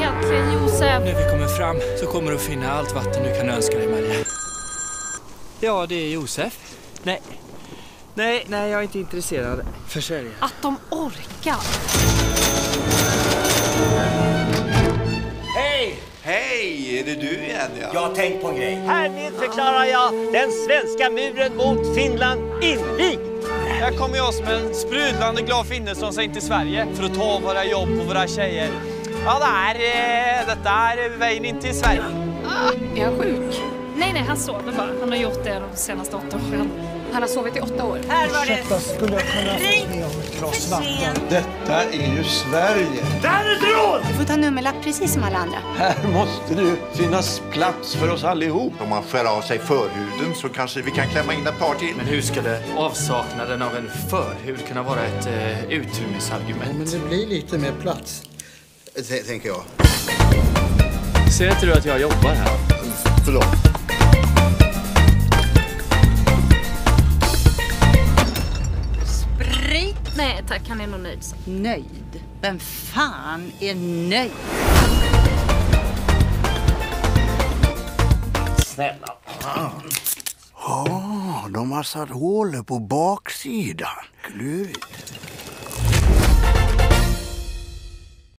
här. När vi kommer fram så kommer du att finna allt vatten du kan önska dig Maria. Ja, det är Josef. Nej. Nej, nej, jag är inte intresserad. Försälj. Att de orkar. Hej! Hej, är det du igen ja? Jag har tänkt på en grej. Härmed förklarar jag den svenska muren mot Finland invigd. Här kommer jag som en sprudlande glad finne som sig till Sverige för att ta våra jobb och våra tjejer. Ja, det är, eh, detta är vägen in till Sverige. Är han sjuk? Nej, nej, han sover bara. Han har gjort det de senaste åtta åren. Han har sovit i åtta år. Här var det skulle jag kunna få med om ett glas vatten? Detta är ju Sverige. därifrån! Du får ta nummerlapp precis som alla andra. Här måste det finnas plats för oss allihop. Om man skär av sig förhuden så kanske vi kan klämma in ett par till. Men hur skulle avsaknaden av en förhud kunna vara ett uh, utrymmesargument? Men det blir lite mer plats. Tänker jag. Ser inte du att jag jobbar här? Förlåt. Sprit. Nej tack, han är nog nöjd. så. Nöjd? Vem fan är nöjd? Snälla. Ja, de har satt hålet på baksidan. Klurigt.